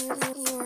you, you.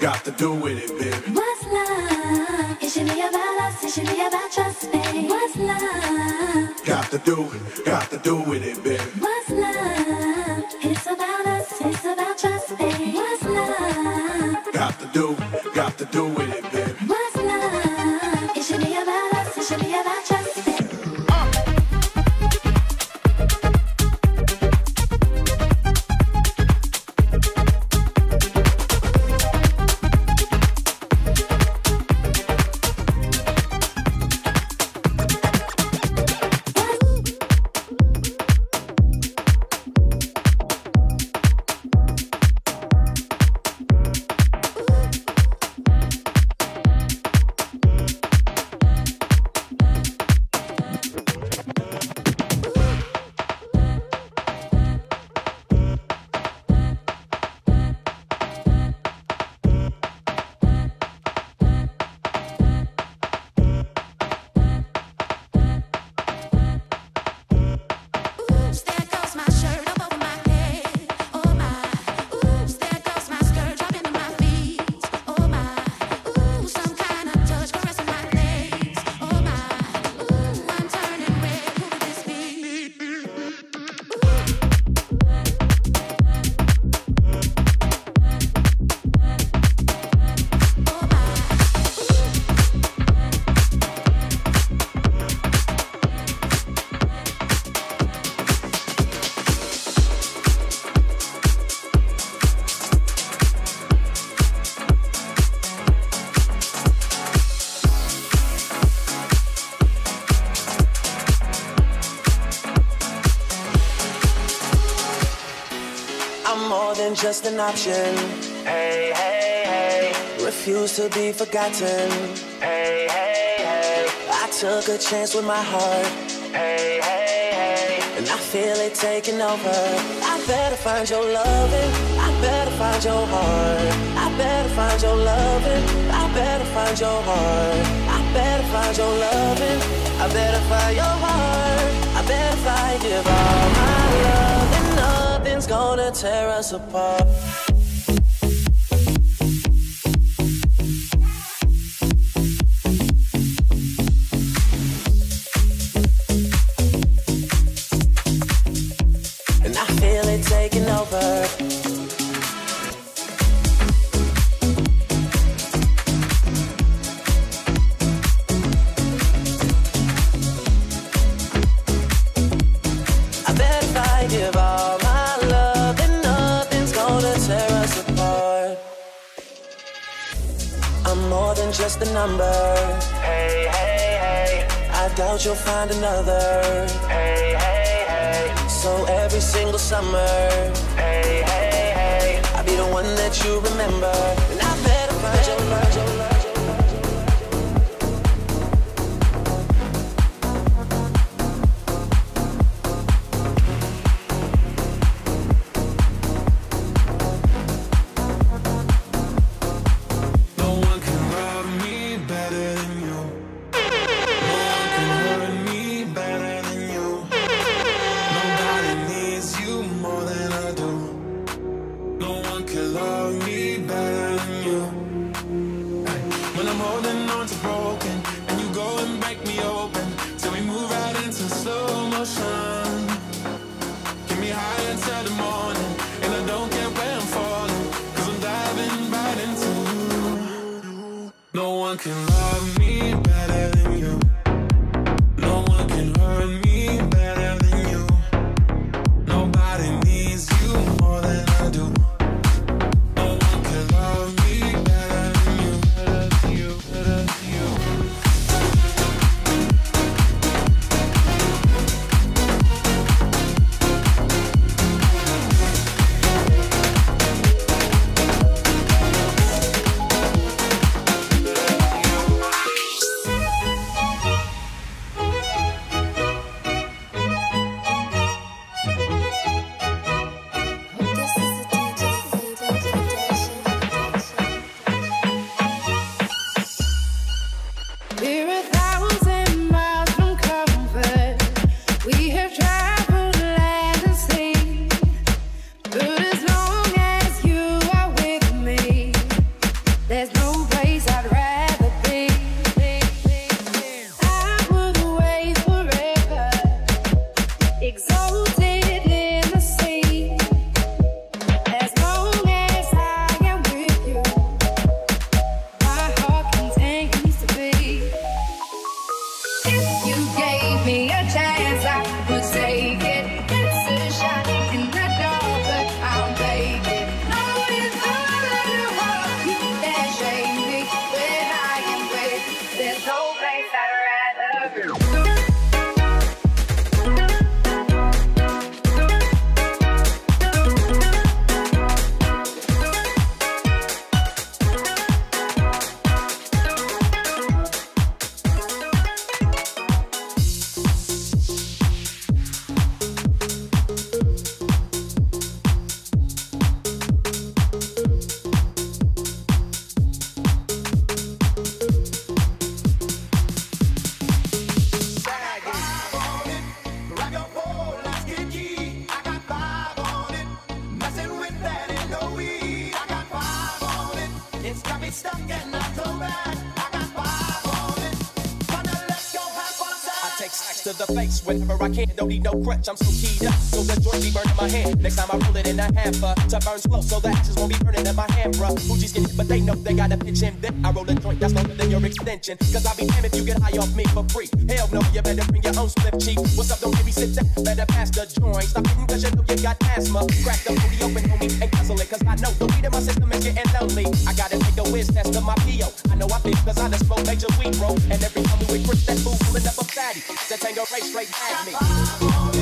got to do with it, baby. What's love? It should be about us, it should be about trust baby. What's love? Got to do, got to do with it, baby. What's love? It's about us, it's about trust baby. What's love? Got to do, got to do with it. Just an option. Hey, hey, hey. Refuse to be forgotten. Hey, hey, hey. I took a chance with my heart. Hey, hey, hey. And I feel it taking over. I better find your loving. I better find your heart. I better find your loving. I better find your heart. I better find your loving. I better find your heart. I better find give all tear us apart. You'll find another. Hey, hey, hey. So every single summer, hey, hey, hey. I'll be the one that you remember. And I better find your your Thank you love. don't need no crutch, I'm so keyed up. So the joint be burning my hand. Next time I roll it in a hamper to burn slow, so the ashes won't be burning in my hand, bruh. Fuji's get hit, but they know they gotta pitch in. Then I roll a joint that's longer than your extension. Cause I'll be damned if you get high off me for free. Hell no, you better bring your own split cheek. What's up, don't give me sit down. Better pass the joint. Stop eating cause you know you got asthma. Crack the booty open, homie, and guzzle it. Cause I know the weed in my system is getting lonely. I gotta take a whiz test of my PO. I know I fit cause I just smoke major weed, bro. And every time we with that fool pulling up a fatty. That tango right straight at me. Face.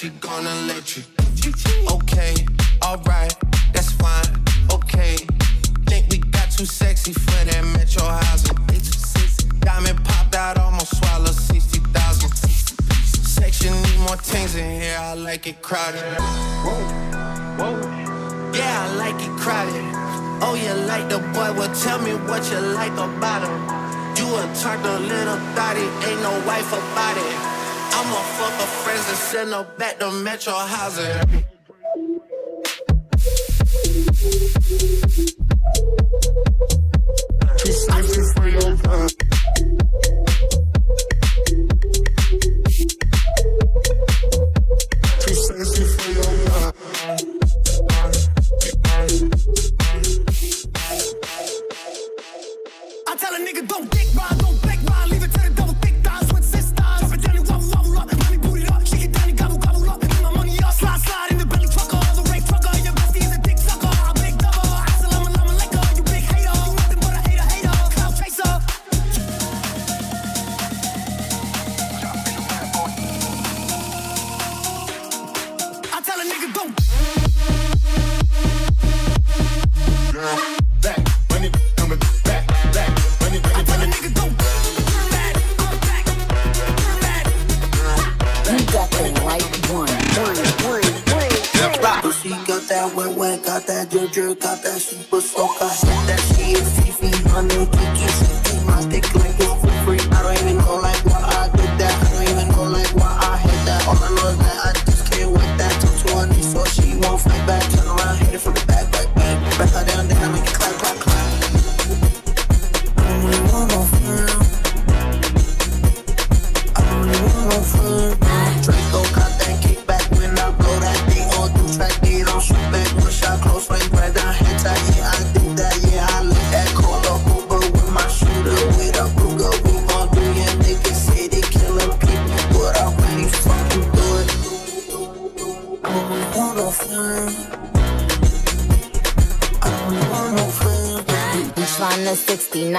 She gonna let you. Okay, alright, that's fine. Okay, think we got too sexy for that metro housing. Diamond popped out, almost swallowed 60,000. Section need more things in here, I like it crowded. Whoa, whoa. Yeah, I like it crowded. Oh, you like the boy? Well, tell me what you like about him. You a turn a little thotty, ain't no wife about it. I'ma fuck her friends and send her back to Metro housing.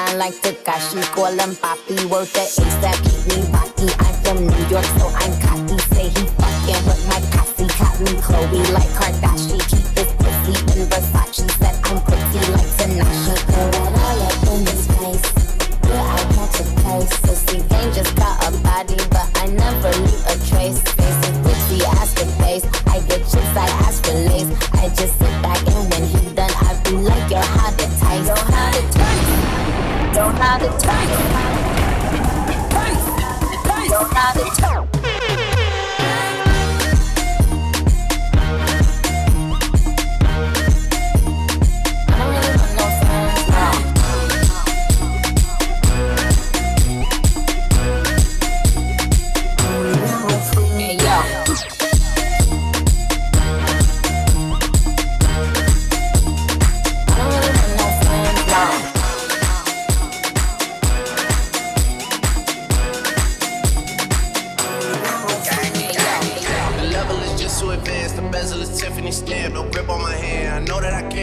69 like Tekashi. Call him Poppy, worth the ASAP, keep me. I'm from New York, so I'm cocky. Say he fucking with my Cassie, caught me Chloe like Kardashian. Keep his pussy in Versace, said I'm pretty like Tanashi. How to taste? Yo,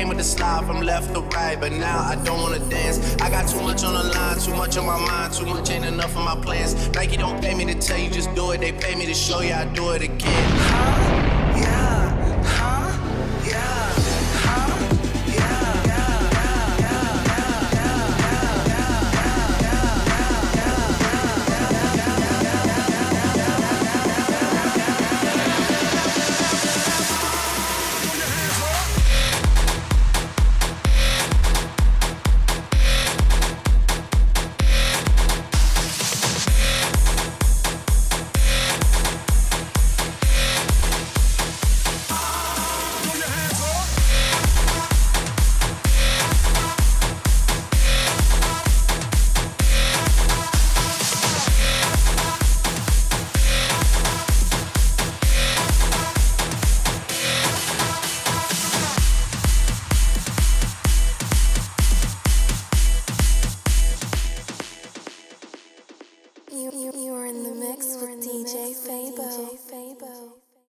came with the slide from left to right, but now I don't wanna dance. I got too much on the line, too much on my mind, too much ain't enough of my plans. Nike don't pay me to tell you just do it. They pay me to show you I do it again.